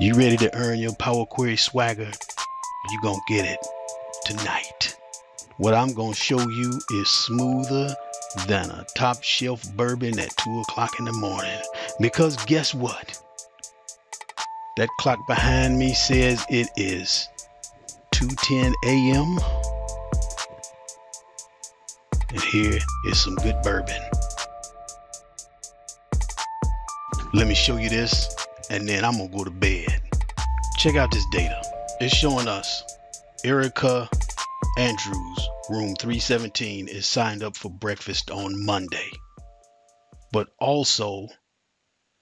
You ready to earn your Power Query swagger? You gonna get it tonight. What I'm gonna show you is smoother than a top shelf bourbon at 2 o'clock in the morning. Because guess what? That clock behind me says it is 2:10 a.m. And here is some good bourbon. Let me show you this and then I'm gonna go to bed. Check out this data. It's showing us Erica Andrews, room 317, is signed up for breakfast on Monday. But also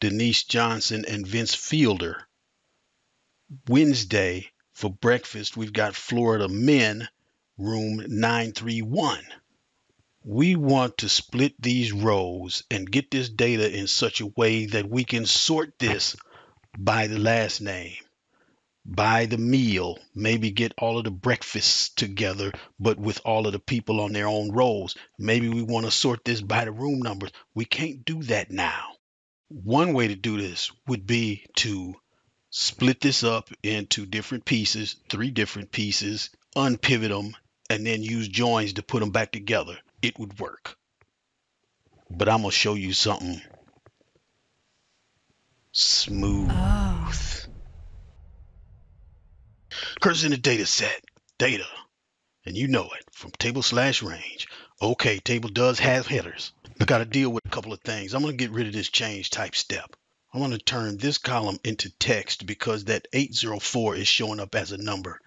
Denise Johnson and Vince Fielder. Wednesday for breakfast, we've got Florida Men, room 931 we want to split these rows and get this data in such a way that we can sort this by the last name, by the meal, maybe get all of the breakfasts together, but with all of the people on their own rows. Maybe we want to sort this by the room numbers. We can't do that now. One way to do this would be to split this up into different pieces, three different pieces, unpivot them, and then use joins to put them back together it would work. But I'm going to show you something smooth. Oh. in the data set. Data. And you know it from table slash range. Okay, table does have headers. I got to deal with a couple of things. I'm going to get rid of this change type step. I want to turn this column into text because that 804 is showing up as a number.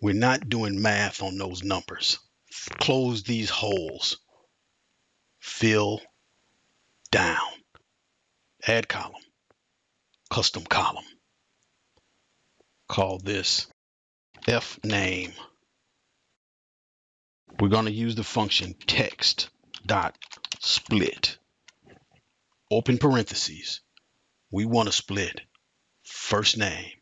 We're not doing math on those numbers close these holes. Fill down. Add column. Custom column. Call this F name. We're going to use the function text dot split. Open parentheses. We want to split first name,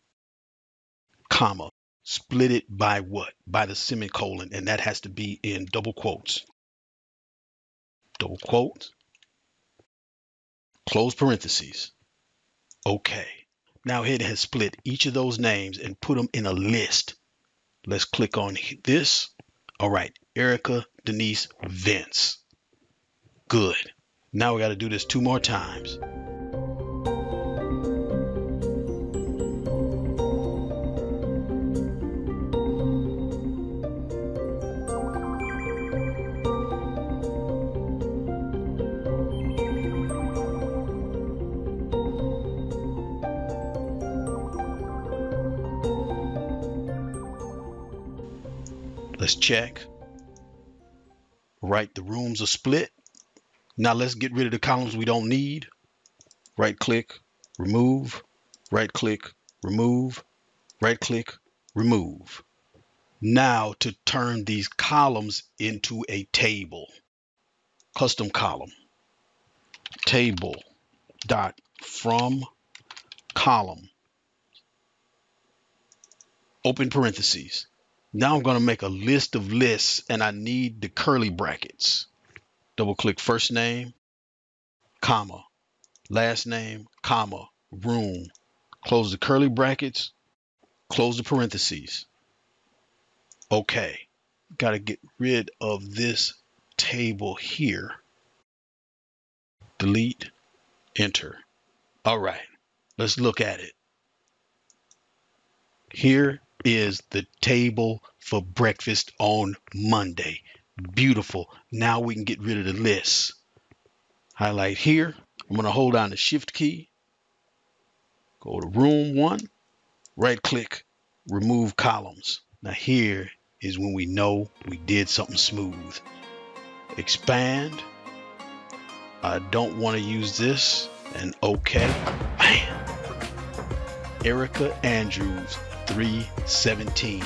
comma, split it by what? By the semicolon, and that has to be in double quotes. Double quotes, close parentheses. Okay. Now it has split each of those names and put them in a list. Let's click on this. All right, Erica, Denise, Vince. Good. Now we got to do this two more times. Let's check. Right, the rooms are split. Now let's get rid of the columns we don't need. Right click, remove, right click, remove, right click, remove. Now to turn these columns into a table. Custom column. Table dot from column. Open parentheses. Now I'm going to make a list of lists and I need the curly brackets. Double click first name, comma, last name, comma, room. Close the curly brackets, close the parentheses. Okay, got to get rid of this table here. Delete, enter. All right, let's look at it. Here is the table for breakfast on Monday. Beautiful. Now we can get rid of the list. Highlight here. I'm going to hold down the shift key. Go to room one. Right click. Remove columns. Now here is when we know we did something smooth. Expand. I don't want to use this. And okay. Bam. Erica Andrews 317.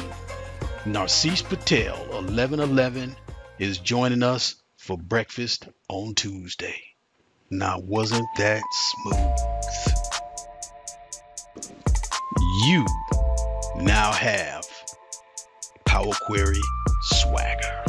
Narcisse Patel, 1111, is joining us for breakfast on Tuesday. Now, wasn't that smooth? You now have Power Query Swagger.